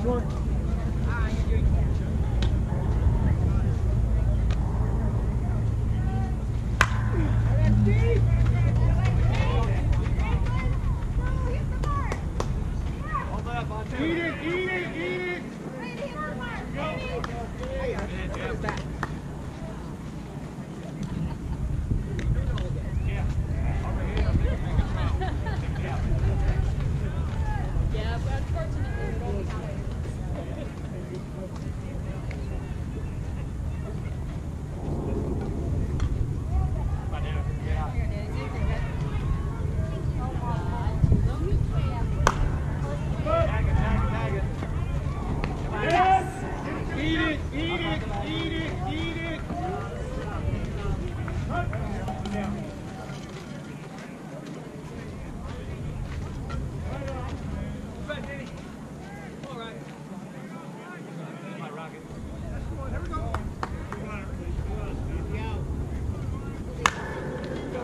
Short.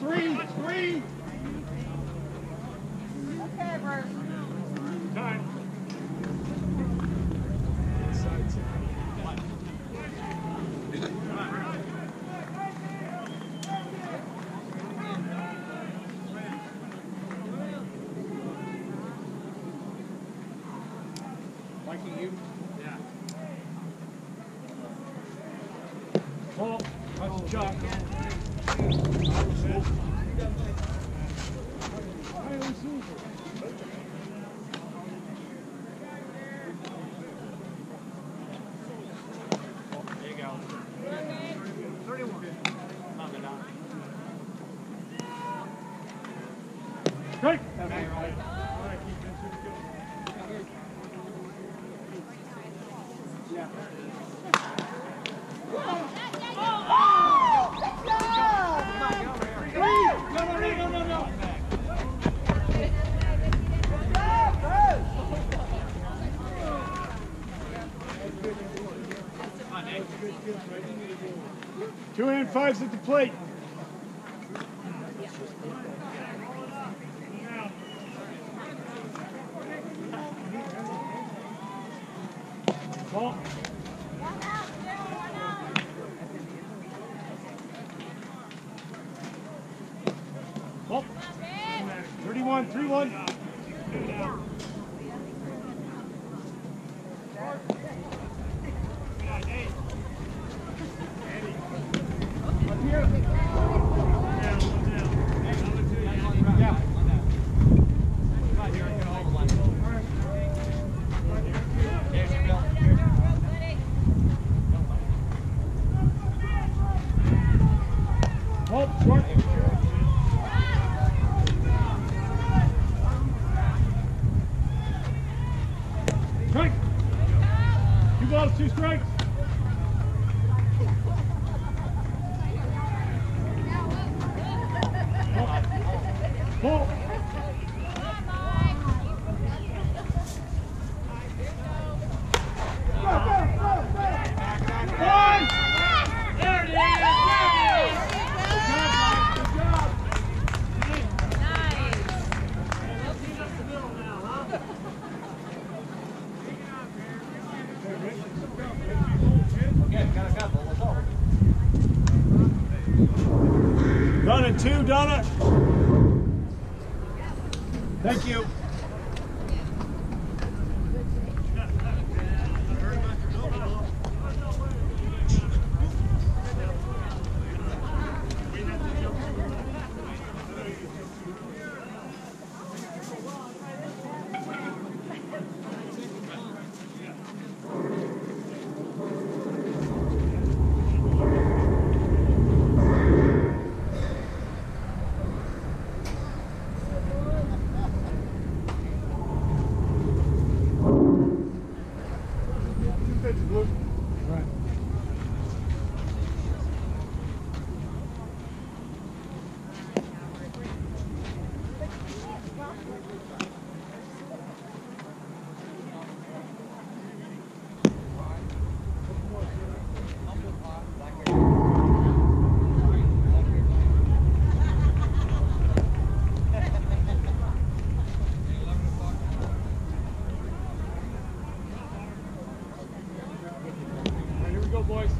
three, three. Okay, Bruce. You? Yeah. Paul, touch the. Two and fives at the plate. Running too, Donna. Thank you. boys.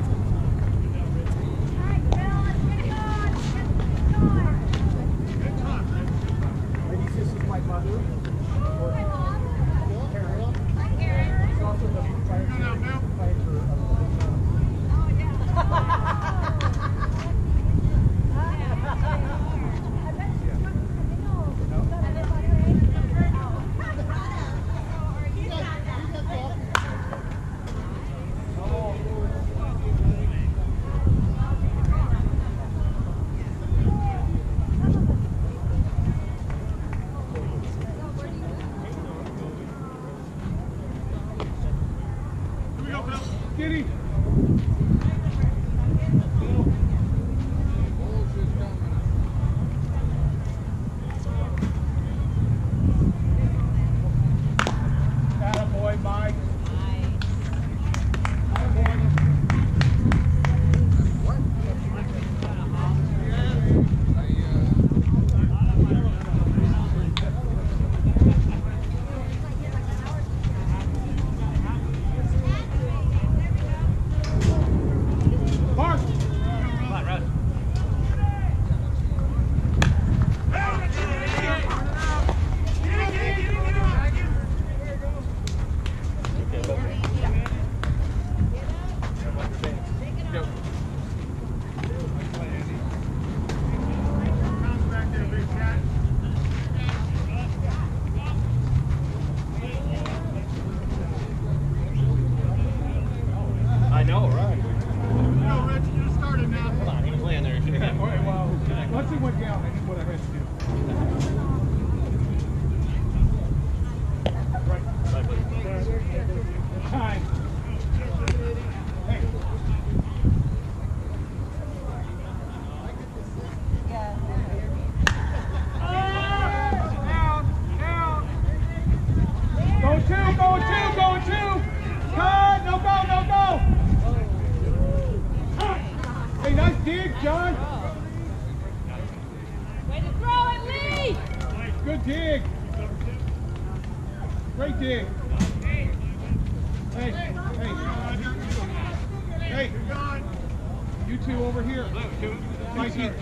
over here. Left hand.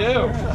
entendeu?